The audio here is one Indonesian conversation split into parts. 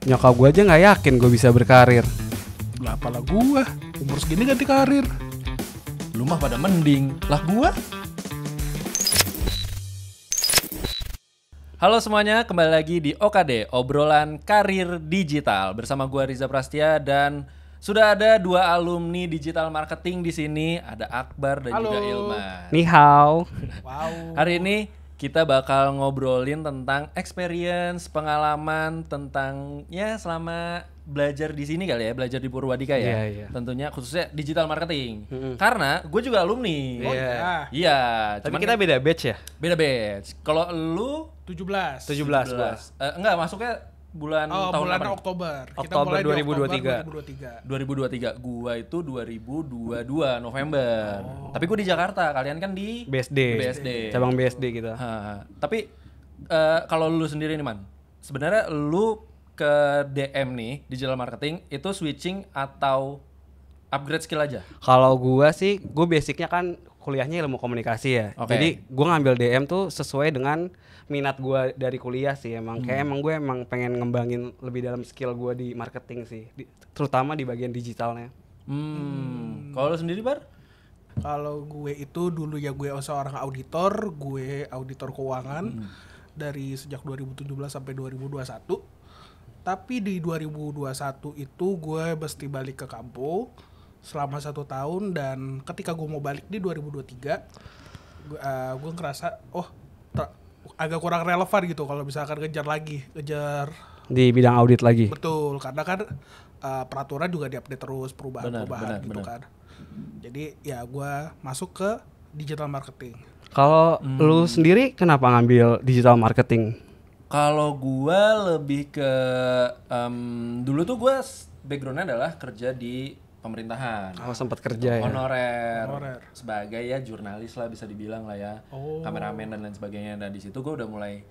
Nyokap gue aja nggak yakin gue bisa berkarir. Lah apalah gua, umur segini ganti karir. Lu mah pada mending. Lah gua? Halo semuanya, kembali lagi di OKD, obrolan karir digital bersama gua Riza Prastia dan sudah ada dua alumni digital marketing di sini, ada Akbar dan juga Halo. Ilman. Ni hao. Wow. Hari ini kita bakal ngobrolin tentang experience, pengalaman tentang ya selama belajar di sini kali ya, belajar di Purwadika ya. Iya, iya. Tentunya khususnya digital marketing. Karena gue juga alumni. Oh, Iya. iya. Iya, Tapi cuman kita beda batch ya? beda batch. Kalau lu 17. 17 gua. 17. Eh, enggak, masuknya bulan Oh, tahun bulan apa? Oktober. Oktober mulai di 2023. Oktober 2023. 2023. Gua itu 2022 November. Tapi gue di Jakarta, kalian kan di BSD. BSD. Cabang BSD kita. Ha, tapi eh, kalau lu sendiri nih man, sebenarnya lu ke DM nih digital marketing itu switching atau upgrade skill aja? Kalau gua sih, gue basicnya kan kuliahnya ilmu komunikasi ya. Oke. Jadi gua ngambil DM tuh sesuai dengan minat gua dari kuliah sih emang. Kayak emang gue emang pengen ngembangin lebih dalam skill gua di marketing sih, Di- terutama di bagian digitalnya. Hmm. Kalau lu sendiri bar? Kalau gue itu dulu ya gue seorang auditor, gue auditor keuangan Hmm. dari sejak 2017 sampai 2021. Tapi di 2021 itu gue mesti balik ke kampung selama satu tahun dan ketika gue mau balik di 2023, gue, gue ngerasa oh ter- agak kurang relevan gitu kalau misalkan ngejar lagi, ngejar Di bidang audit lagi. Betul, karena kan uh, peraturan juga diupdate terus perubahan-perubahan gitu benar. kan. Jadi ya gua masuk ke digital marketing. Kalau lu sendiri kenapa ngambil digital marketing? Kalau gua lebih ke em, dulu tuh gua s- backgroundnya adalah kerja di pemerintahan. Oh sempat kerja ya. honorer, Honorer. sebagai ya jurnalis lah bisa dibilang lah ya Oh. kameramen dan lain sebagainya dan di situ gue udah mulai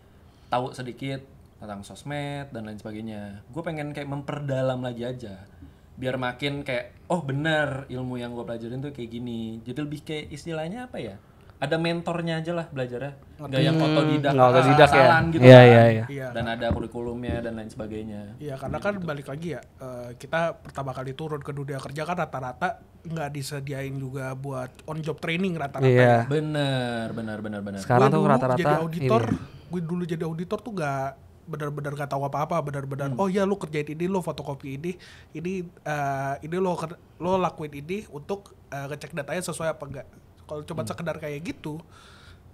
tahu sedikit tentang sosmed dan lain sebagainya gue pengen kayak memperdalam lagi aja biar makin kayak oh benar ilmu yang gue pelajarin tuh kayak gini jadi lebih kayak istilahnya apa ya ada mentornya aja lah belajarnya nggak yang otodidak nggak otodidak ya? gitu Iya, kan. iya, iya. Iya. dan ada kurikulumnya dan lain sebagainya Iya, karena kan balik lagi ya, uh, kita pertama kali turun ke dunia kerja kan rata-rata nggak disediain juga buat on job training rata-rata. Iya. bener bener bener bener Sekarang Gue tuh dulu rata-rata jadi auditor, ini. gue dulu jadi auditor tuh gak benar-benar gak tahu apa-apa, benar-benar Hmm. oh ya lu kerjain ini, lu fotokopi ini, ini uh, ini lo lo lakuin ini untuk uh, ngecek datanya sesuai apa enggak. Kalau cuma Hmm. sekedar kayak gitu,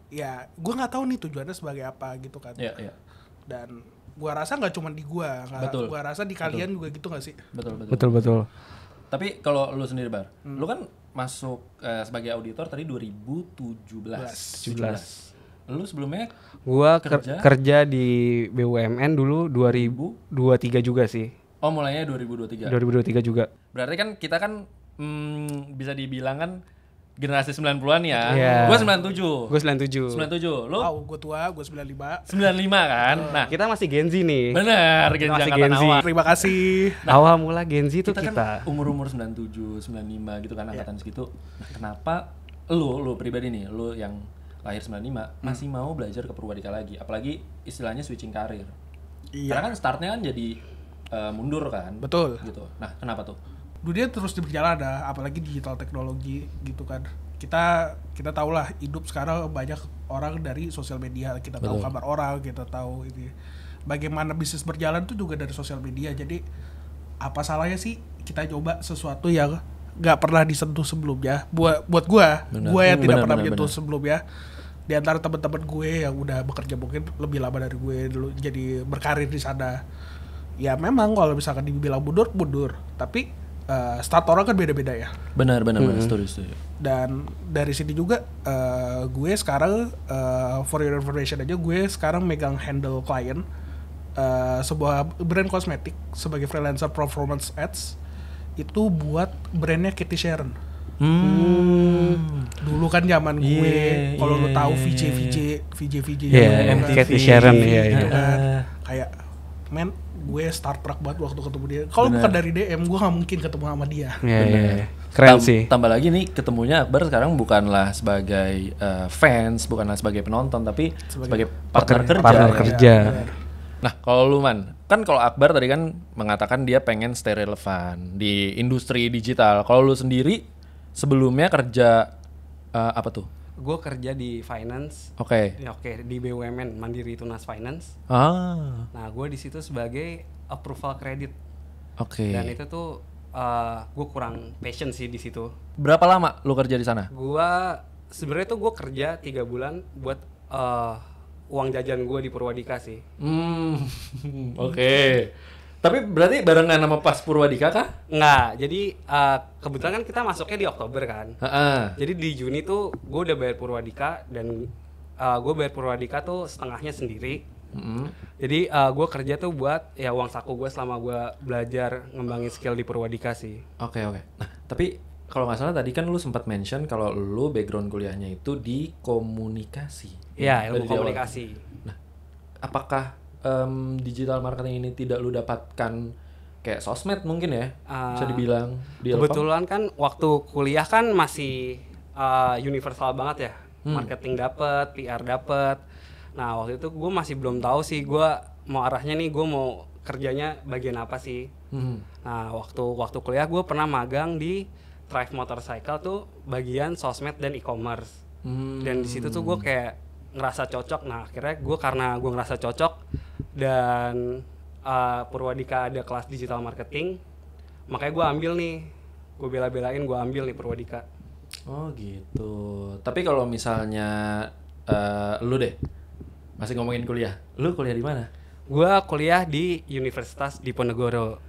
ya gue nggak tahu nih tujuannya sebagai apa gitu kan. Iya, iya. Dan gua rasa nggak cuma di gua, nggak- Betul. gua rasa di kalian juga gitu gak sih? betul betul Betul betul. Tapi kalau lu sendiri bar, lu kan masuk eh, sebagai auditor tadi 2017. 17. Lu sebelumnya Gua ker- Kerja? kerja di BUMN dulu 2023 juga sih. oh mulainya 2023. 2023 juga. Berarti kan kita kan hmm, bisa dibilang kan generasi 90-an ya. Iya. Gua 97. Gue 97. 97. Lu Wow, gue tua, gue 95. 95 kan? Nah, Kita masih Gen Z nih. bener Kita Gen Z Gen Z. awal. Terima kasih. Awal mula Gen Z itu Kita, kita. kan umur-umur 97, 95 gitu kan angkatan segitu. Nah, kenapa lu lu pribadi nih, lu yang lahir 95 masih mau belajar ke Purwadika lagi? Apalagi istilahnya switching karir. Iya. Karena kan startnya kan jadi eh, mundur kan. Betul. Gitu. Nah, kenapa tuh? Dunia terus berjalan dah apalagi digital teknologi gitu kan. Kita kita tahu lah hidup sekarang banyak orang dari sosial media. Kita tahu kabar orang kita tahu ini. Bagaimana bisnis berjalan tuh juga dari sosial media. Jadi apa salahnya sih kita coba sesuatu yang nggak pernah disentuh sebelumnya? Buat buat Benar. gua yang Hmm, tidak pernah menyentuh sebelumnya. Di antara teman-teman gue yang udah bekerja mungkin lebih lama dari gue dulu jadi berkarir di sana. Ya memang kalau misalkan dibilang mundur mundur. Tapi eh, start orang kan beda-beda ya Benar, benar, benar. Setuju, setuju. dan dari sini juga eh, gue sekarang eh, for your information aja gue sekarang megang handle klien eh, sebuah brand kosmetik sebagai freelancer performance ads itu buat brandnya Kitty Sharon Hmm. dulu kan zaman gue Iya, kalau lo iya, tahu VJ VJ VJ VJ Iya, kan. Cathy Sharon, iya, Gitu iya. kan. kayak men gue starstruck banget waktu ketemu dia kalau bukan dari DM gue gak mungkin ketemu sama dia Iya, Bener. iya, iya. Keren Tam- sih. Tambah lagi nih ketemunya Akbar sekarang bukanlah sebagai eh, fans, bukanlah sebagai penonton, tapi sebagai, partner Peker- kerja. partner ya. kerja. Bener. Nah, kalau lu man, kan kalau Akbar tadi kan mengatakan dia pengen stay relevan di industri digital. Kalau lu sendiri sebelumnya kerja eh, apa tuh? Gue kerja di finance. Oke. Ya, Oke, di BUMN Mandiri Tunas Finance. Ah, Nah, gue di situ sebagai approval credit. oke. Dan itu tuh gue kurang passion sih di situ. Berapa lama lu kerja di sana? Gua sebenarnya tuh gue kerja tiga bulan buat eh, uang jajan gue di Purwadika sih. Hmm, oke. Tapi berarti barengan sama pas Purwadika kah? Nggak, jadi eh, kebetulan kan kita masuknya di Oktober kan. Heeh. Jadi di Juni tuh gue udah bayar Purwadika dan gue bayar Purwadika tuh setengahnya sendiri. Mm-mm. Jadi gue kerja tuh buat ya uang saku gue selama gue belajar ngembangin skill di Purwadika sih. Oke oke. Nah tapi kalau nggak salah tadi kan lu sempat mention kalau lu background kuliahnya itu di komunikasi. Iya, ilmu komunikasi. Nah, apakah em, digital marketing ini tidak lu dapatkan kayak sosmed mungkin ya? Ah, bisa dibilang di Elpam? Kebetulan kan waktu kuliah kan masih uh, universal banget ya. Hmm. Marketing dapet, PR dapet. Nah waktu itu gue masih belum tahu sih gue mau arahnya nih gue mau kerjanya bagian apa sih. Hmm. Nah waktu waktu kuliah gue pernah magang di Drive Motorcycle tuh bagian sosmed dan e-commerce. Hmm. Dan di situ tuh gue kayak ngerasa cocok. Nah akhirnya gue karena gue ngerasa cocok dan uh, Purwadika ada kelas digital marketing, makanya gue ambil nih, gue bela-belain gue ambil nih Purwadika. Oh gitu. Tapi kalau misalnya eh, lu deh masih ngomongin kuliah, lu kuliah di mana? Gue kuliah di Universitas Diponegoro.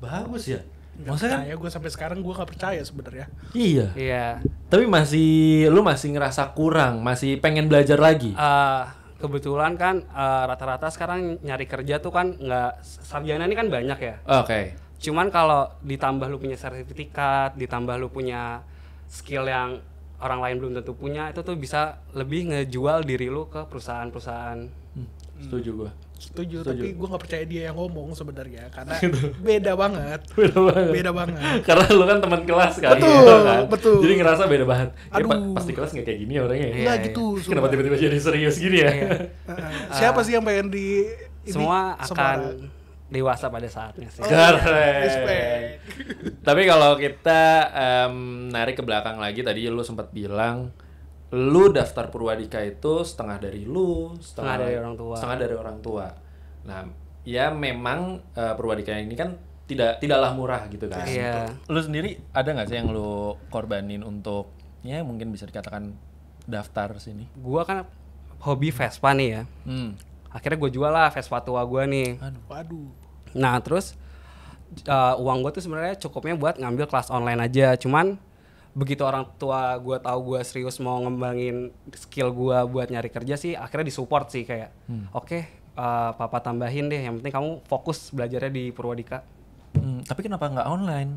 Bagus ya. Nggak Maksudnya kan? gue sampai sekarang gue nggak percaya sebenarnya. Iya. Iya. Tapi masih lu masih ngerasa kurang, masih pengen belajar lagi. Eh, kebetulan kan eh, rata-rata sekarang nyari kerja tuh kan nggak sarjana ini kan banyak ya. Oke. Cuman kalau ditambah lu punya sertifikat, ditambah lu punya skill yang orang lain belum tentu punya, itu tuh bisa lebih ngejual diri lu ke perusahaan-perusahaan. Hmm, setuju gua. Setuju, Setuju. tapi gue nggak percaya dia yang ngomong sebenarnya karena beda banget. Beda banget. Beda banget. Karena lu kan teman kelas kan. Betul, gitu kan. betul. Jadi ngerasa beda banget. Ya, Aduh. pa- pasti kelas nggak kayak gini ya orangnya. ya? Iya, Enggak iya. gitu. Kenapa sumpah. tiba-tiba jadi serius gini ya? Iya. Siapa sih yang pengen di ini? Semua akan Semua. dewasa pada saatnya sih. Oh, Keren. respect. Tapi kalau kita em, narik ke belakang lagi tadi lu sempat bilang lu daftar Purwadika itu setengah dari lu, Setengah dari orang tua. Setengah dari orang tua. Nah, ya memang eh, Purwadika ini kan tidak tidaklah murah gitu kan. Iya. Lu sendiri ada nggak sih yang lu korbanin untuk ya mungkin bisa dikatakan daftar sini? Gua kan hobi Vespa nih ya. Hmm. Akhirnya gue jual lah Vespa tua gua nih. Waduh. Nah terus uh, uang gue tuh sebenarnya cukupnya buat ngambil kelas online aja. Cuman begitu orang tua gue tahu gue serius mau ngembangin skill gue buat nyari kerja sih, akhirnya disupport sih kayak, oke uh, papa tambahin deh. Yang penting kamu fokus belajarnya di Purwadika. Hmm, tapi kenapa nggak online?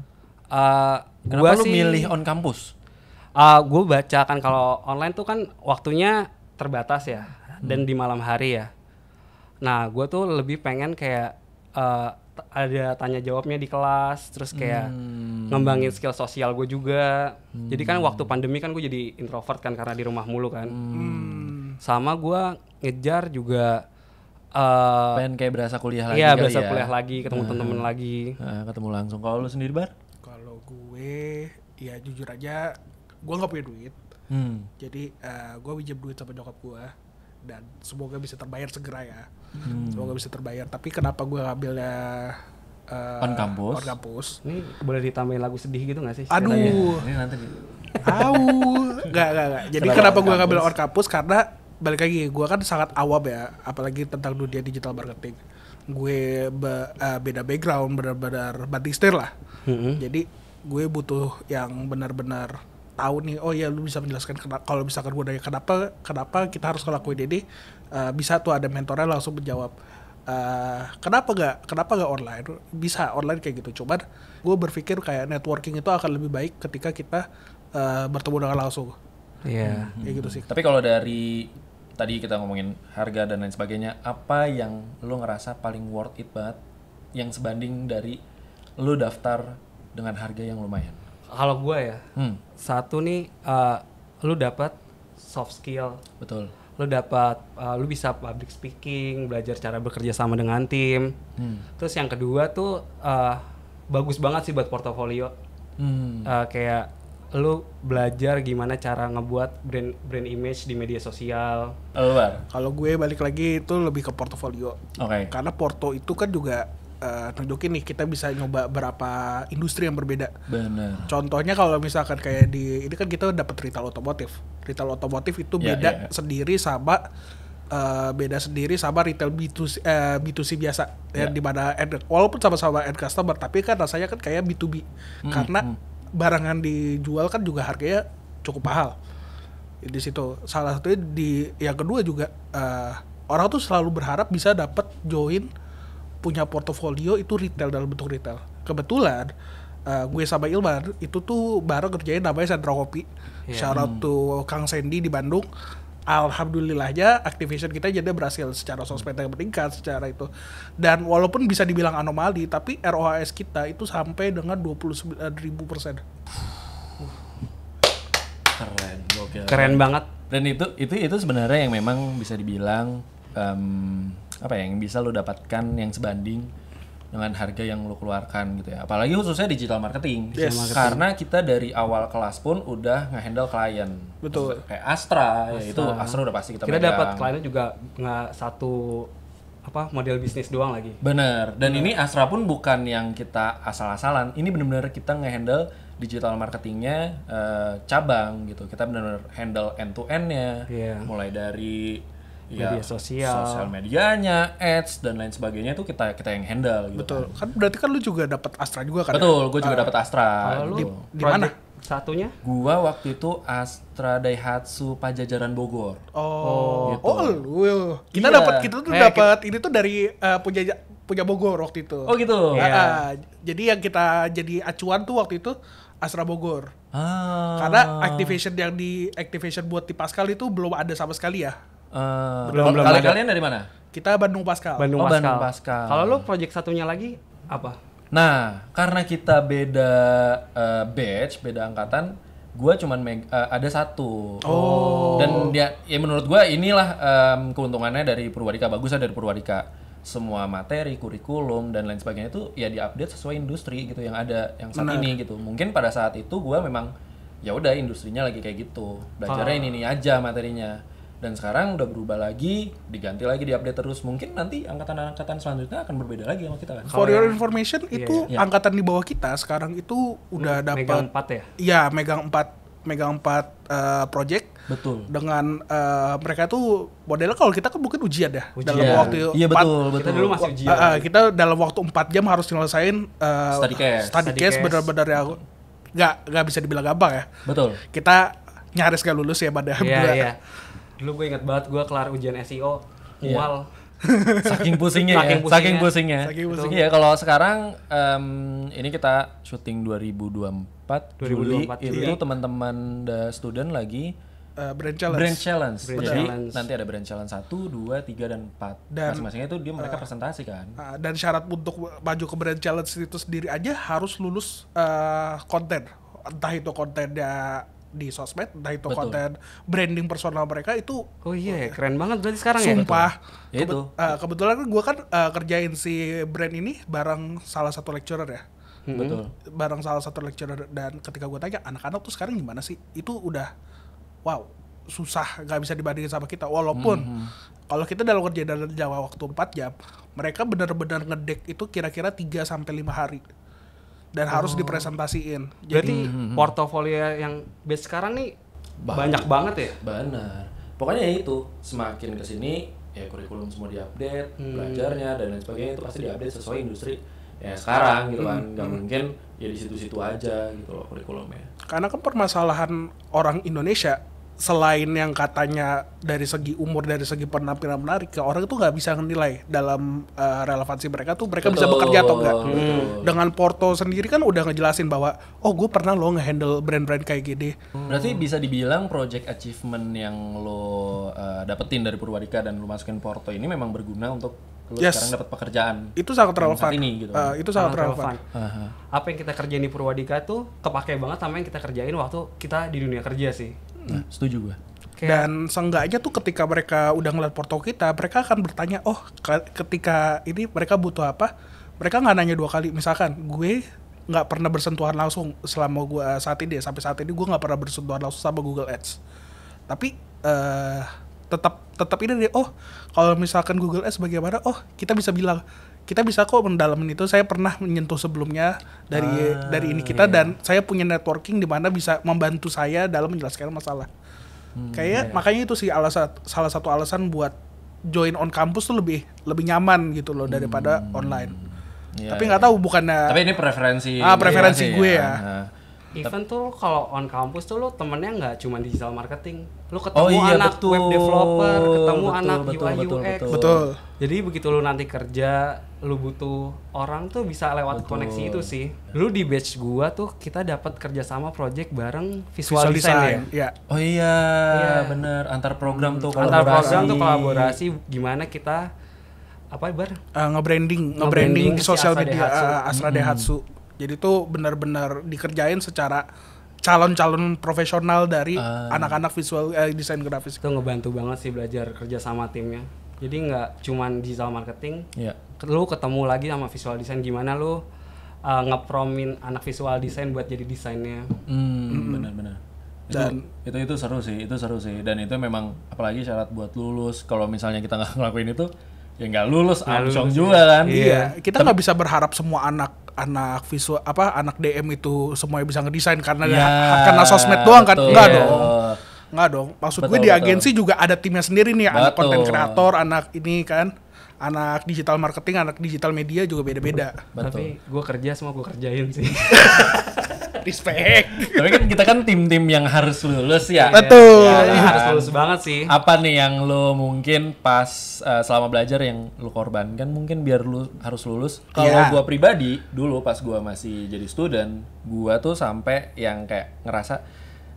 Uh, Kenapa gua lu sih, milih on kampus? gue baca kan kalau online tuh kan waktunya terbatas ya dan di malam hari ya. Nah gue tuh lebih pengen kayak uh, ada tanya jawabnya di kelas, terus kayak ngembangin skill sosial gue juga. Jadi kan waktu pandemi kan gue jadi introvert kan karena di rumah mulu kan. Sama gue ngejar juga. uh, Pengen kayak berasa kuliah lagi Iya kali berasa ya? kuliah lagi, ketemu temen-temen lagi. Nah, ketemu langsung. Kalau lu sendiri bar? Kalau gue, ya jujur aja, gue nggak punya duit. Hmm. Jadi gue pinjam duit sama nyokap gue dan semoga bisa terbayar segera ya. Semoga bisa terbayar. Tapi kenapa gue ngambilnya eh, On campus? On campus. Ini boleh ditambahin lagu sedih gitu gak sih? Aduh. ceritanya? Ini nanti Au, nggak nggak nggak. Jadi Kenapa kenapa, gue ngambil campus? on campus karena balik lagi gue kan sangat awam ya, apalagi tentang dunia digital marketing. Gue be- eh, beda background, benar-benar banting setir lah. Mm-mm. Jadi gue butuh yang benar-benar tahu nih. Oh ya, lu bisa menjelaskan kalau misalkan gue nanya kenapa kenapa kita harus ngelakuin ini, eh, bisa tuh ada mentornya langsung menjawab. Eh, kenapa gak kenapa gak online bisa online kayak gitu cuman gue berpikir kayak networking itu akan lebih baik ketika kita eh, bertemu dengan langsung Iya. kayak gitu sih Tapi kalau dari tadi kita ngomongin harga dan lain sebagainya, apa yang lu ngerasa paling worth it banget yang sebanding dari lu daftar dengan harga yang lumayan? Kalau gue ya, Hmm, satu nih, uh, lu dapat soft skill, betul. Lu dapat uh, lu bisa public speaking belajar cara bekerja sama dengan tim Hmm. terus yang kedua tuh uh, bagus banget sih buat portofolio Hmm. Uh, kayak lu belajar gimana cara ngebuat brand brand image di media sosial Lu, Bar? Kalau gue balik lagi itu lebih ke portofolio. Oke. Karena Porto itu kan juga eh, nunjukin nih kita bisa nyoba berapa industri yang berbeda. Bener. Contohnya kalau misalkan kayak di ini kan kita dapat retail otomotif. Retail otomotif itu Ya, beda ya, ya. sendiri sama eh, beda sendiri sama retail B2C, eh, B2C biasa Ya. ya. di mana walaupun sama-sama end customer tapi kan rasanya kan kayak B2B Hmm, karena barang yang dijual kan juga harganya cukup mahal di situ salah satunya di yang kedua juga eh, orang tuh selalu berharap bisa dapat join punya portofolio itu retail dalam bentuk retail. Kebetulan eh, gue sama Ilman itu tuh bareng kerjain namanya Sentra Kopi. Iya. shout out to Kang Sandy di Bandung. Alhamdulillahnya activation kita jadi berhasil secara sosmed yang meningkat secara itu. Dan walaupun bisa dibilang anomali tapi ROAS kita itu sampai dengan 29 ribu persen. Keren, gokil. keren banget. Dan itu itu itu sebenarnya yang memang bisa dibilang em, apa ya yang bisa lo dapatkan yang sebanding dengan harga yang lo keluarkan gitu ya. Apalagi khususnya digital marketing. Yes. Karena kita dari awal kelas pun udah nge-handle klien. Betul. Kayak Astra, ya itu Astra udah pasti kita kita dapat kliennya juga nggak satu apa model bisnis doang lagi Bener. Dan ini Astra pun bukan yang kita asal-asalan. Ini bener-bener kita nge-handle digital marketingnya eh, cabang gitu. Kita bener-bener handle end to end-nya. Iya. Mulai dari ya, Media sosial. sosial medianya, ads dan lain sebagainya itu kita kita yang handle gitu. betul kan berarti kan lu juga dapat Astra juga kan ya? Betul, gue juga dapat Astra. lu gitu. di mana? satunya Gua waktu itu Astra Daihatsu Pajajaran Bogor. Oh, Gitu. oh lu. Kita Iya. dapat kita tuh dapat ini tuh dari eh, punya punya Bogor waktu itu. Oh gitu. Ah, Iya. ah. jadi yang kita jadi acuan tuh waktu itu Astra Bogor. Ah. Karena activation yang di activation buat di Pascal itu belum ada sama sekali ya. Ah. Belum- belum kalian dari mana? Kita Bandung Pascal. Bandung, Oh, Pascal. Bandung Pascal. kalau lu project satunya lagi apa Nah, karena kita beda eh, batch, beda angkatan, gua cuman meg- eh, ada satu. Oh. Dan dia, ya menurut gua inilah em, keuntungannya dari Purwadika bagusnya dari Purwadika. Semua materi, kurikulum dan lain sebagainya itu ya diupdate sesuai industri gitu yang ada yang saat Benar. ini gitu. Mungkin pada saat itu gua memang ya udah industrinya lagi kayak gitu. Belajarnya ini ini aja materinya. Dan sekarang udah berubah lagi, diganti lagi, diupdate terus. Mungkin nanti angkatan-angkatan selanjutnya akan berbeda lagi sama kita kan. For your information itu iya. angkatan di bawah kita sekarang itu udah megang dapat empat ya Iya, megang empat megang empat eh, project Betul. dengan eh, mereka tuh modelnya kalau kita kan mungkin ujian ya dalam Iya. waktu Iya empat- betul, betul. kita dulu masih ujian ah, kita dalam waktu 4 jam harus nyelesain uh, Study case. study Study case case. benar-benar yang nggak nggak bisa dibilang gampang ya. Betul. Kita nyaris gak lulus ya pada iya iya dulu gue inget banget gue kelar ujian SEO Iya. mual Saking pusingnya ya. Saking pusingnya. Saking pusingnya. Saking pusingnya. Iya, kalau sekarang em, ini kita syuting 2024 Juli 2024 itu Juli. teman-teman the student lagi Uh, brand challenge. brand challenge. Brand Jadi challenge. nanti ada brand challenge 1, 2, 3 dan 4. Dan- Masing-masingnya itu dia mereka presentasi kan. Ah, dan syarat untuk maju ke brand challenge itu sendiri aja harus lulus uh, konten. Entah itu kontennya di sosmed, entah itu Betul. konten branding personal mereka itu oh iya ya, keren banget berarti sekarang ya Sumpah. Ya Kebet- itu. uh, kebetulan kan gue kan uh, kerjain si brand ini bareng salah satu lecturer ya. Betul. Bareng salah satu lecturer dan ketika gue tanya anak-anak tuh sekarang gimana sih? Itu udah wow susah nggak bisa dibandingin sama kita. Walaupun Hmm, kalau kita dalam kerja dalam Jawa waktu 4 jam, mereka benar-benar ngedek itu kira-kira 3 sampai lima hari. Dan harus dipresentasiin. berarti Hmm, portofolio yang base sekarang nih banyak banget ya Benar. Pokoknya ya itu, semakin ke sini ya kurikulum semua diupdate, belajarnya dan lain sebagainya itu pasti diupdate sesuai industri ya sekarang gitu kan. Nggak mungkin ya di situ-situ aja gitu loh kurikulumnya. Karena kan permasalahan orang Indonesia selain yang katanya dari segi umur dari segi penampilan menarik ke orang itu nggak bisa menilai dalam uh, relevansi mereka tuh mereka bisa Betul, bekerja atau enggak betul. dengan Porto sendiri kan udah ngejelasin bahwa oh gue pernah lo ngehandle brand-brand kayak gini Berarti bisa dibilang project achievement yang lo uh, dapetin dari Purwadika dan lo masukin Porto ini memang berguna untuk lo Yes. sekarang dapat pekerjaan. itu sangat relevan saat ini gitu. Uh, itu sangat relevan Aha. apa yang kita kerjain di Purwadika tuh kepake banget sama yang kita kerjain waktu kita di dunia kerja sih Nah, setuju gue. Kayak- Dan seenggaknya tuh ketika mereka udah ngeliat porto kita, mereka akan bertanya, oh ke- ketika ini mereka butuh apa? Mereka nggak nanya dua kali. Misalkan gue nggak pernah bersentuhan langsung selama gue saat ini, sampai saat ini gue nggak pernah bersentuhan langsung sama Google Ads. Tapi eh tetap tetap ini deh. Oh kalau misalkan Google Ads bagaimana? Oh kita bisa bilang kita bisa kok mendalamin itu. Saya pernah menyentuh sebelumnya dari Ah, dari ini kita iya. dan saya punya networking di mana bisa membantu saya dalam menjelaskan masalah. Hmm, Kayak iya. makanya itu sih alasan salah satu alasan buat join on kampus tuh lebih lebih nyaman gitu loh daripada online. Iya, Tapi iya. nggak tahu bukannya Tapi ini preferensi Ah, preferensi masing-masing gue ya. Nah. Even tuh kalau on kampus tuh lo temennya nggak cuma digital marketing, lo ketemu Oh iya, anak betul. web developer, ketemu Betul, anak betul, UI betul, UX. betul. betul. Jadi begitu lu nanti kerja, lu butuh orang tuh bisa lewat Betul. koneksi itu sih. Dulu di batch gua tuh kita dapat kerjasama project bareng Visual visual, design, design, ya. ya. Oh iya, Iya. bener antar program tuh Antar kolaborasi. program tuh kolaborasi gimana kita apa bar? Uh, nge-branding, Nge-branding nge-branding di si sosial media Daihatsu. uh, Astra Daihatsu. Jadi tuh benar-benar dikerjain secara calon-calon profesional dari Ah. anak-anak visual eh, desain grafis. Itu ngebantu banget sih belajar kerja sama timnya. Jadi nggak cuman digital marketing, Iya. lu ketemu lagi sama visual design gimana lu uh, ngepromin anak visual design buat jadi desainnya. Hmm, benar-benar. Itu, Dan- itu itu seru sih, itu seru sih. Dan itu memang apalagi syarat buat lulus. Kalau misalnya kita nggak ngelakuin itu, ya nggak lulus, Nggak lulus, juga kan. Iya, kita nggak bisa berharap semua anak anak visual apa anak DM itu semuanya bisa ngedesain karena Iya, karena sosmed doang kan? Enggak Iya. dong. Enggak dong. Maksud gue Betul, di betul. agensi juga ada timnya sendiri nih, anak Betul. konten kreator, anak ini kan, anak digital marketing, anak digital media juga beda-beda. Betul. Tapi gue kerja semua gue kerjain sih. Respect. Tapi kan kita kan tim-tim yang harus lulus ya. Betul. Ya Ini kan? harus lulus banget sih. Apa nih yang lo mungkin pas eh, selama belajar yang lo korbankan mungkin biar lu harus lulus? Kalau Iya. gua pribadi dulu pas gua masih jadi student, gua tuh sampai yang kayak ngerasa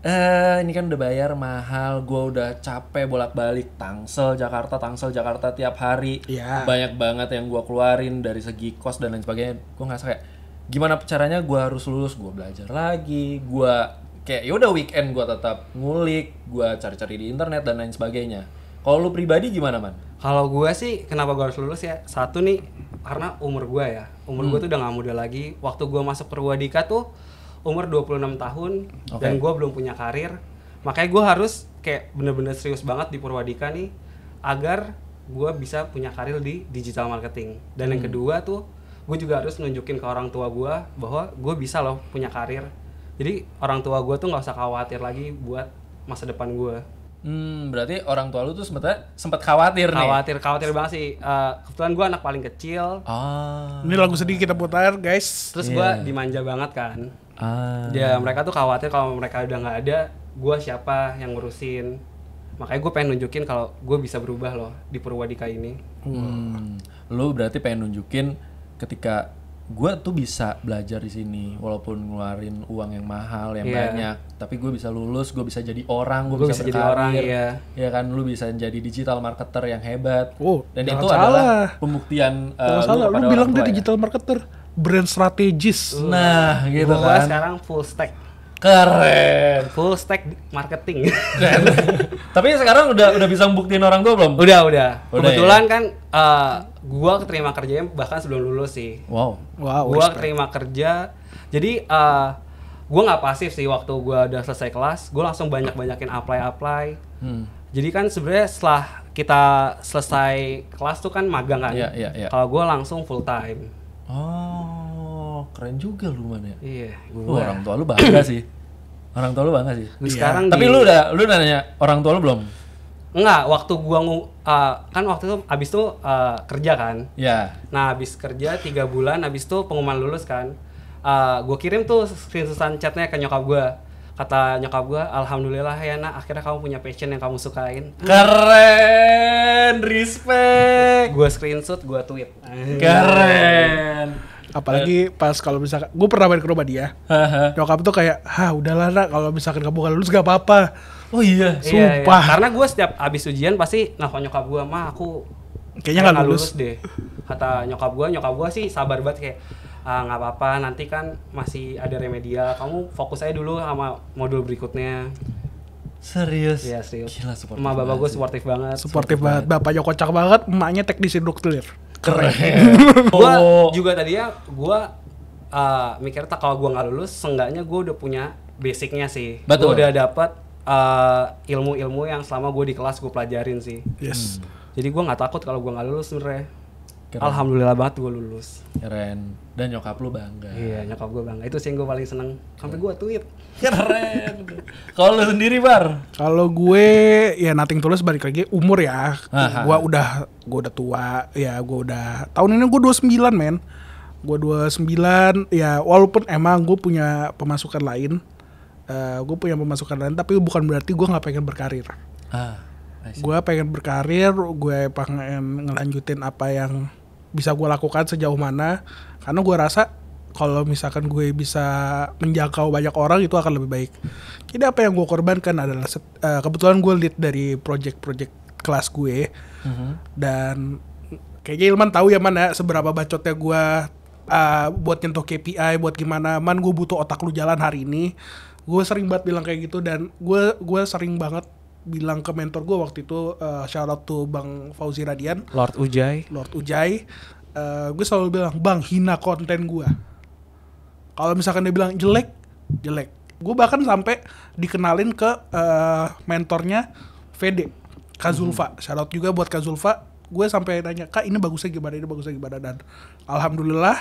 eh ini kan udah bayar mahal, gua udah capek bolak-balik Tangsel Jakarta, Tangsel Jakarta tiap hari. Iya. Banyak banget yang gua keluarin dari segi kos dan lain sebagainya. Gua ngerasa kayak gimana caranya gua harus lulus, gua belajar lagi, gua kayak ya udah weekend gua tetap ngulik, gua cari-cari di internet dan lain sebagainya. Kalau lu pribadi gimana, Man? Kalau gue sih kenapa gue harus lulus ya? Satu nih karena umur gue ya. Umur gue tuh udah gak muda lagi. Waktu gue masuk Purwadika tuh umur 26 tahun Oke. dan gue belum punya karir. Makanya gue harus kayak bener-bener serius banget di Purwadika nih agar gue bisa punya karir di digital marketing. Dan yang kedua tuh gue juga harus nunjukin ke orang tua gue bahwa gue bisa loh punya karir. Jadi orang tua gue tuh nggak usah khawatir lagi buat masa depan gue. Hmm, berarti orang tua lu tuh sebetulnya sempat khawatir nih. khawatir khawatir banget sih Eh, kebetulan gue anak paling kecil Ah. Ini lagu sedih kita putar, guys. terus Iya. gue dimanja banget kan Ah. ya mereka tuh khawatir kalau mereka udah nggak ada gue siapa yang ngurusin makanya gue pengen nunjukin kalau gue bisa berubah loh di Purwadika ini Hmm. Lu berarti pengen nunjukin ketika gua tuh bisa belajar di sini walaupun ngeluarin uang yang mahal yang Iya. banyak, tapi gue bisa lulus, gue bisa jadi orang, gue Gua bisa, bisa jadi orang, iya. Ya kan, lu bisa jadi digital marketer yang hebat. Oh, Dan itu salah. adalah pembuktian uh, salah, lu bilang dia ya. digital marketer, brand strategis. Nah, gitu gue kan. sekarang full stack Keren. full stack marketing Tapi sekarang udah udah bisa membuktiin orang tua belum? udah udah Udah, kebetulan kan eh gue keterima kerjanya bahkan sebelum lulus sih Wow. Wow, gue respect. terima kerja jadi eh gue nggak pasif sih waktu gue udah selesai kelas gue langsung banyak banyakin apply apply Hmm. jadi kan sebenarnya setelah kita selesai kelas tuh kan magang kan Iya, iya, iya. kalau gue langsung full time Oh, keren juga lu man ya. iya Lu orang tua lu bangga sih. Orang tua lu bangga sih. Gua sekarang Tapi di- lu udah lu udah nanya orang tua lu belum? Enggak, waktu gua eh, kan waktu itu abis itu eh, kerja kan. Ya. Nah, abis kerja tiga bulan, abis itu pengumuman lulus kan. Eh gue kirim tuh screenshotan chatnya ke nyokap gua. Kata nyokap gua, alhamdulillah ya nak, akhirnya kamu punya passion yang kamu sukain. Keren, respect. Gue screenshot, gua tweet. Keren. Apalagi pas kalau misalkan, gue pernah main ke rumah dia. Haha. Nyokap tuh kayak, ha udahlah nak, kalau misalkan kamu gak lulus gak apa-apa. oh iya. Iya, iya. Sumpah. Karena gue setiap abis ujian pasti nelfon nyokap gua, mah aku Kayaknya nggak nggak lulus. deh. Kata nyokap gua, nyokap gua sih sabar banget kayak "Ah, nggak apa-apa, nanti kan masih ada remedial. Kamu fokus aja dulu sama modul berikutnya. Serius? Iya serius. Gila. Emak bapak gue suportif banget. Sportif banget. Bapaknya kocak banget, emaknya teknisi nuklir. Keren. Gua Oh. juga tadinya gua uh, mikir tak kalau gua nggak lulus, seenggaknya gua udah punya basicnya sih. Betul. Gua udah dapat uh, ilmu-ilmu yang selama gua di kelas gua pelajarin sih. Yes. Jadi gua nggak takut kalau gua nggak lulus sebenarnya. Keren. Alhamdulillah banget gua lulus. Keren. Dan nyokap lu bangga. Iya, nyokap gua bangga. Itu sih yang gua paling seneng. Sampai gua tweet. Keren. Kalau lu sendiri, Bar? Kalau gue ya nothing tulus balik lagi umur ya. Gua udah gua udah tua, ya gua udah tahun ini gua 29, men. Gua 29 ya walaupun emang gue punya pemasukan lain. eh gue punya pemasukan lain tapi bukan berarti gua nggak pengen berkarir. Ah. Gue pengen berkarir, gue pengen ngelanjutin apa yang bisa gue lakukan sejauh mana. Karena gue rasa kalau misalkan gue bisa menjangkau banyak orang itu akan lebih baik. Jadi apa yang gue korbankan adalah set- eh, kebetulan gue lead dari project-project kelas gue Mhm. dan kayaknya Ilman tahu ya mana seberapa bacotnya gue uh, buat nyentuh KPI buat gimana man gue butuh otak lu jalan hari ini gue sering banget bilang kayak gitu dan gue gue sering banget bilang ke mentor gue waktu itu uh, shout out to Bang Fauzi Radian. Lord Ujai. Lord Ujai. Uh, gue selalu bilang bang hina konten gue kalau misalkan dia bilang jelek jelek. Gue bahkan sampai dikenalin ke uh, mentornya VD Kazulfa shout out juga buat Kazulfa gue sampai nanya kak ini bagusnya gimana? Ini bagusnya gimana? Dan alhamdulillah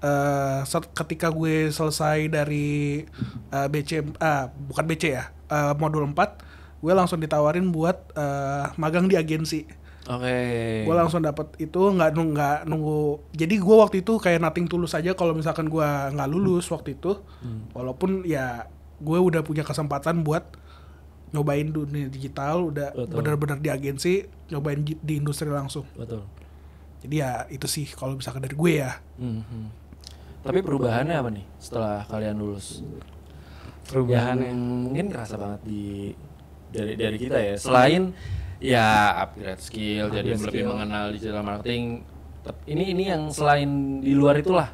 uh, ketika gue selesai dari uh, BC ah, bukan BC ya uh, modul 4 gue langsung ditawarin buat uh, magang di agensi Oke. gue langsung dapat itu nggak nunggu nggak nunggu jadi gue waktu itu kayak nothing tulus aja kalau misalkan gue nggak lulus waktu itu walaupun ya gue udah punya kesempatan buat nyobain dunia digital udah benar-benar di agensi nyobain di, industri langsung Betul. jadi ya itu sih kalau misalkan dari gue ya Mhm. Tapi perubahannya apa nih setelah kalian lulus? Perubahannya. Yang mungkin kerasa banget di dari dari kita ya. Selain ya upgrade skill, jadi Upgrade lebih skill. mengenal digital marketing. Ini ini yang selain di luar itulah,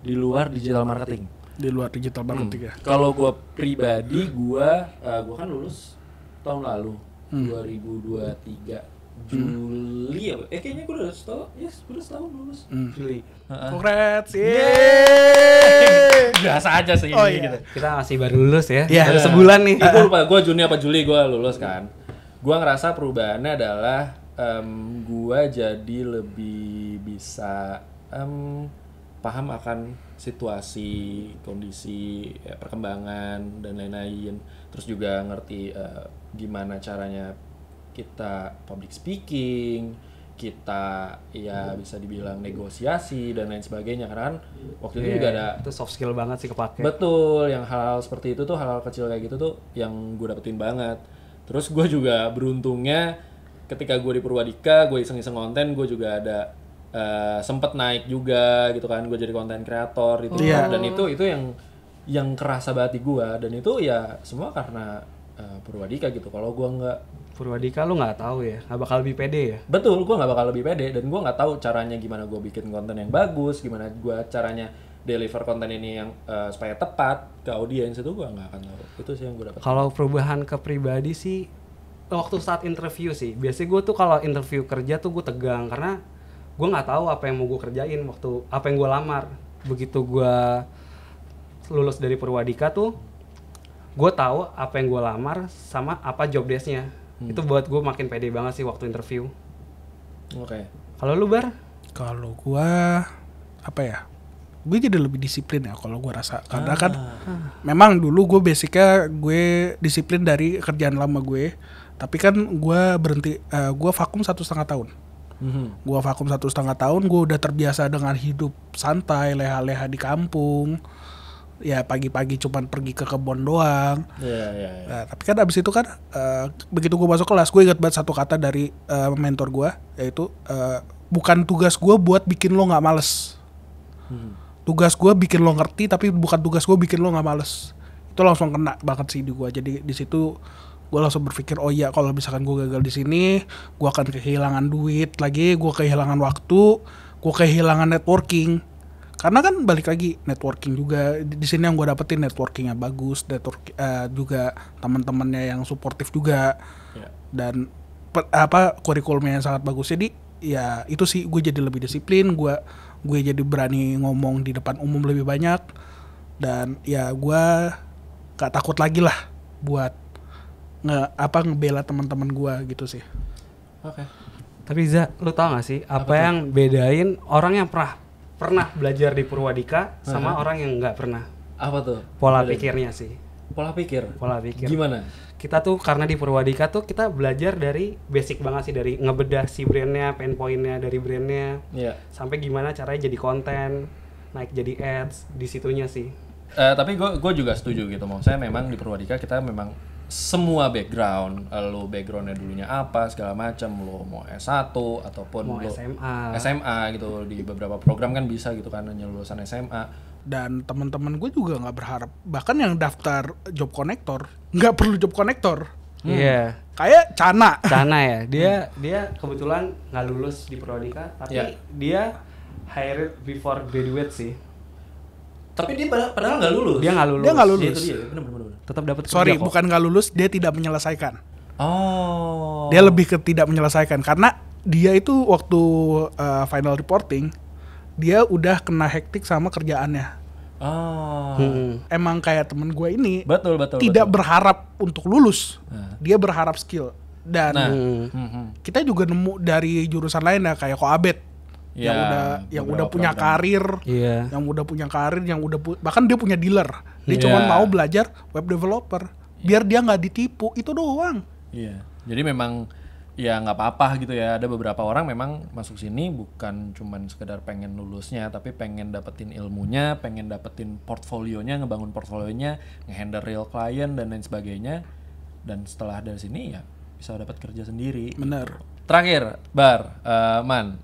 di luar digital marketing. di luar digital marketing ya Kalau gue pribadi, gue gue kan lulus tahun lalu, 2023 Juli ya? Eh kayaknya gue udah setahun, yes, gue udah setahun lulus. Hmm. Juli. Congrats Yeay! Biasa aja sih Oh, iya. gitu. Kita masih baru lulus ya. Iya. Baru sebulan nih. Gue lupa, gue Juni apa Juli gue lulus kan. Gue ngerasa perubahannya adalah em, gue jadi lebih bisa em, paham akan situasi, kondisi, ya, perkembangan dan lain-lain. Terus juga ngerti eh, gimana caranya kita public speaking, kita ya bisa dibilang negosiasi dan lain sebagainya karena kan waktu itu juga ada Itu soft skill banget sih kepake. Betul, yang hal-hal seperti itu tuh hal-hal kecil kayak gitu tuh yang gue dapetin banget. Terus gue juga beruntungnya ketika gue di Purwadika, gue iseng-iseng konten, gue juga ada eh, sempet naik juga gitu kan, gue jadi konten kreator itu Iya. dan itu itu yang yang kerasa banget di gue dan itu ya semua karena eh, Purwadika gitu. Kalau gue nggak Purwadika lu nggak tahu ya, nggak bakal lebih pede ya. betul gue nggak bakal lebih pede dan gue nggak tahu caranya gimana gue bikin konten yang bagus gimana gue caranya deliver konten ini yang eh, supaya tepat ke audiens itu gue nggak akan tahu itu sih yang gue dapat Kalau perubahan ke pribadi sih waktu saat interview sih. Biasanya gue tuh kalau interview kerja tuh gue tegang karena gue nggak tahu apa yang mau gue kerjain waktu apa yang gue lamar. Begitu gue lulus dari Purwadika tuh gue tahu apa yang gue lamar sama apa job desknya. Itu buat gue makin pede banget sih waktu interview. oke. Kalau lu bar? kalau gua apa ya gue jadi lebih disiplin ya kalau gua rasa. Karena kan memang dulu gue basicnya gue disiplin dari kerjaan lama gue tapi kan gua berhenti eh, gua vakum satu setengah tahun. Mhm. gua vakum satu setengah tahun gue udah terbiasa dengan hidup santai leha-leha di kampung ya pagi-pagi cuman pergi ke kebun doang. Iya, iya, iya. Nah, tapi kan abis itu kan eh, begitu gue masuk kelas gue ingat banget satu kata dari eh, mentor gue yaitu eh, bukan tugas gue buat bikin lo nggak males. Mhm. tugas gue bikin lo ngerti tapi bukan tugas gue bikin lo nggak males. Itu langsung kena banget sih di gue jadi di situ gue langsung berpikir oh iya kalau misalkan gue gagal di sini gue akan kehilangan duit lagi gue kehilangan waktu gue kehilangan networking karena kan balik lagi networking juga. Di, sini yang gue dapetin networkingnya bagus network eh, juga teman-temannya yang suportif juga. Ya. dan pe- apa kurikulumnya yang sangat bagus. Jadi ya itu sih gue jadi lebih disiplin gue gue jadi berani ngomong di depan umum lebih banyak. Dan ya gue gak takut lagi lah buat nge apa ngebela teman-teman gue gitu sih. Oke. Tapi Za, lu tau gak sih apa, yang bedain orang yang pernah pernah belajar di Purwadika sama orang yang nggak pernah? Apa tuh? Pola Beda. pikirnya sih. Pola pikir. Pola pikir. Gimana? Kita tuh karena di Purwadika tuh kita belajar dari basic banget sih dari ngebedah si brandnya, pain pointnya dari brandnya, Iya. sampai gimana caranya jadi konten, naik jadi ads di situnya sih. Eh, tapi gue gue juga setuju gitu mau saya memang di Purwadika kita memang semua background Eh, lo backgroundnya dulunya apa segala macam lo mau S1 ataupun Mau lo SMA. SMA gitu di beberapa program kan bisa gitu kan hanya lulusan SMA dan teman-teman gue juga nggak berharap bahkan yang daftar job connector nggak perlu job connector Iya. kayak Cana Cana ya, dia dia kebetulan nggak lulus di Purwadika, tapi Ya. dia hired before graduate sih. Tapi dia padahal, padahal nggak lulus Dia nggak lulus. Dia nggak Iya, lulus. itu dia bener bener bener Tetap dapat sorry kerja kok. bukan nggak lulus dia tidak menyelesaikan oh dia lebih ke tidak menyelesaikan karena dia itu waktu uh, final reporting dia udah kena hektik sama kerjaannya oh Hmm. emang kayak temen gue ini betul betul tidak betul. berharap untuk lulus Nah. dia berharap skill dan nah Hmm. hmm, hmm. kita juga nemu dari jurusan lain ya kayak Koabet Ya, yang udah yang udah punya program. karir Iya. yang udah punya karir yang udah pu- bahkan dia punya dealer dia Iya. cuma mau belajar web developer biar dia nggak ditipu itu doang Iya, jadi memang ya nggak apa-apa gitu ya. Ada beberapa orang memang masuk sini bukan cuman sekedar pengen lulusnya, tapi pengen dapetin ilmunya, pengen dapetin portfolionya, ngebangun portfolionya, ngehandle real client dan lain sebagainya. Dan setelah dari sini ya bisa dapat kerja sendiri. bener Terakhir, Bar, eh, Man,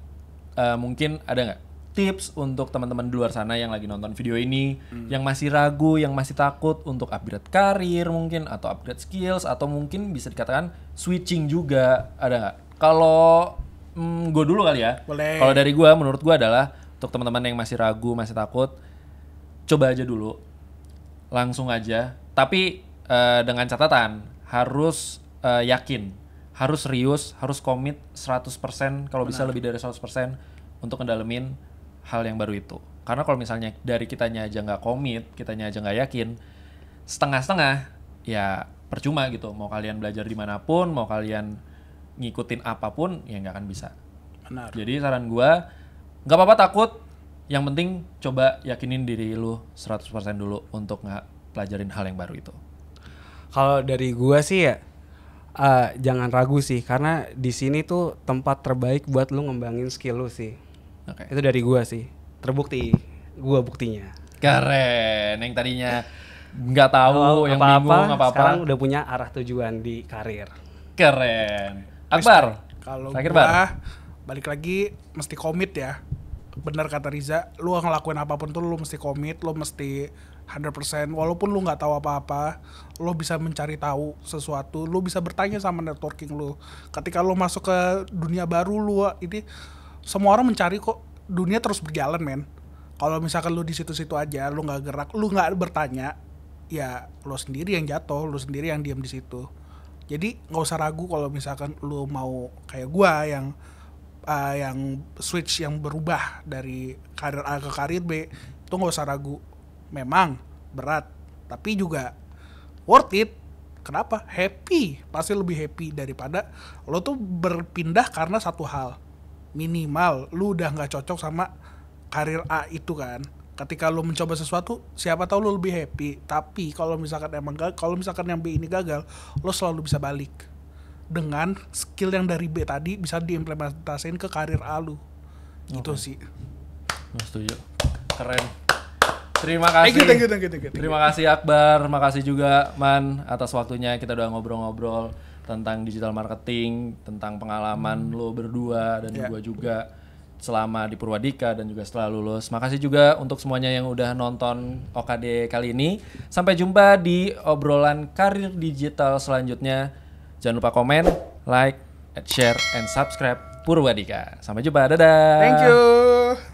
eh, mungkin ada nggak tips untuk teman-teman di luar sana yang lagi nonton video ini, yang masih ragu, yang masih takut untuk upgrade karir mungkin atau upgrade skills atau mungkin bisa dikatakan switching juga ada nggak? Kalau gue dulu kali ya. Kalau dari gue, menurut gue adalah untuk teman-teman yang masih ragu, masih takut, coba aja dulu, langsung aja. Tapi eh, dengan catatan harus eh, yakin, harus serius, harus komit 100% kalau bisa lebih dari 100% untuk ngedalemin hal yang baru itu. Karena kalau misalnya dari kitanya aja nggak komit, kitanya aja nggak yakin, setengah-setengah, ya percuma gitu. Mau kalian belajar di mana pun, mau kalian ngikutin apa pun, ya nggak akan bisa. benar Jadi saran gua nggak apa-apa takut, yang penting coba yakinin diri lu 100% dulu untuk nggak pelajarin hal yang baru itu. Kalau dari gua sih ya eh, jangan ragu sih karena di sini tuh tempat terbaik buat lu ngembangin skill lu sih. Oke. Itu dari gua sih. Terbukti gua buktinya. Keren. Yang tadinya nggak tahu, Kalau yang apa-apa, bingung apa-apa. Sekarang udah punya arah tujuan di karir. Keren. Akbar. kalau Terakhir, gua Bar. balik lagi mesti komit ya benar kata Riza lu ngelakuin apa pun tuh lu mesti komit lu mesti 100% walaupun lu nggak tahu apa-apa lu bisa mencari tahu sesuatu lu bisa bertanya sama networking lu. Ketika lu masuk ke dunia baru lu ini semua orang mencari kok. Dunia terus berjalan men. Kalau misalkan lu di situ-situ aja lu nggak gerak lu nggak bertanya ya lu sendiri yang jatuh lu sendiri yang diam di situ. Jadi nggak usah ragu kalau misalkan lu mau kayak gua yang uh, yang switch yang berubah dari karir A ke karir B itu nggak usah ragu memang berat. Tapi juga worth it. Kenapa? Happy. Pasti lebih happy daripada lo tuh berpindah karena satu hal. Minimal lu udah nggak cocok sama karir A itu kan. Ketika lu mencoba sesuatu siapa tahu lu lebih happy. Tapi kalau misalkan emang kalau misalkan yang B ini gagal lo selalu bisa balik. Dengan skill yang dari B tadi bisa diimplementasiin ke karir A lu. Gitu sih. Setuju. Keren. Terima kasih. thank you thank you thank you, thank you. Terima kasih Akbar, makasih juga Man atas waktunya kita udah ngobrol-ngobrol tentang digital marketing, tentang pengalaman lo berdua dan Ya. gua juga selama di Purwadika dan juga setelah lulus. Makasih juga untuk semuanya yang udah nonton OKD kali ini. Sampai jumpa di obrolan karir digital selanjutnya. Jangan lupa komen, like, share, and subscribe Purwadika. Sampai jumpa, dadah. thank you